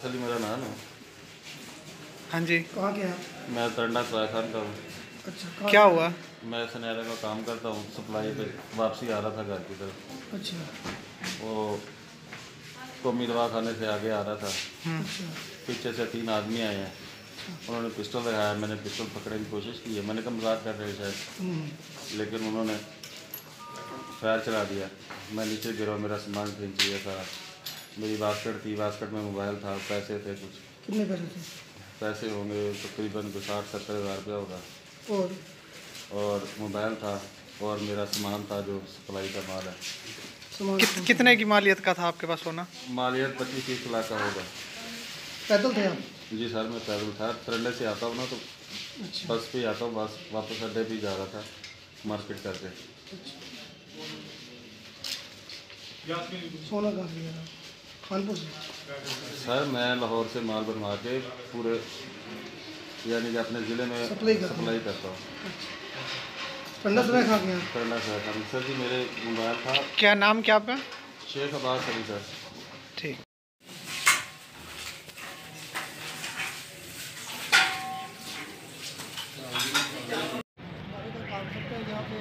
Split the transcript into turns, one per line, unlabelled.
अली मेरा नाम है।
हाँ जी।
कहाँ के हैं
मैं तरंडा सराय खान का हूँ।
अच्छा
क्या हुआ?
मैं सनैरा का काम करता हूँ सप्लाई पे वापसी आ रहा था घर की तरफ़।
अच्छा।
वो कौमी दवा खाने से आगे आ रहा था।
अच्छा।
पीछे से तीन आदमी आए हैं। उन्होंने पिस्टल दिखाया मैंने पिस्टल पकड़ने की कोशिश की है। मैंने कहा मज़ाक कर रहे शायद।
हम्म,
लेकिन उन्होंने फायर चला दिया। मैं नीचे गिरा मेरा सामान खींच लिया सारा मेरी बास्केट थी बास्केट में मोबाइल था पैसे थे कुछ।
कितने पैसे थे?
पैसे होंगे तकरीबन कुछ साठ सत्तर हज़ार रुपया होगा।
और?
और मोबाइल था और मेरा सामान था जो सप्लाई का माल है।
कित, कितने की मालियत का था आपके पास सोना?
मालियत पच्चीस तीस लाख का होगा।
पैदल थे आप?
जी सर मैं पैदल था। तरंडे से आता हूँ ना तो
अच्छा।
बस पे आता हूँ बस वापस अड्डे पे ही जा रहा था मार्केट करके।
सोना कहाँ कानपुर से
सर मैं लाहौर से माल बनवा के पूरे यानी कि अपने ज़िले में
सप्लाई करते हैं।
करना चाहता सर जी मेरे मोबाइल था।
क्या नाम क्या आपका?
शेख अब्बास अली सर।
ठीक।
काम करते हैं जहाँ पे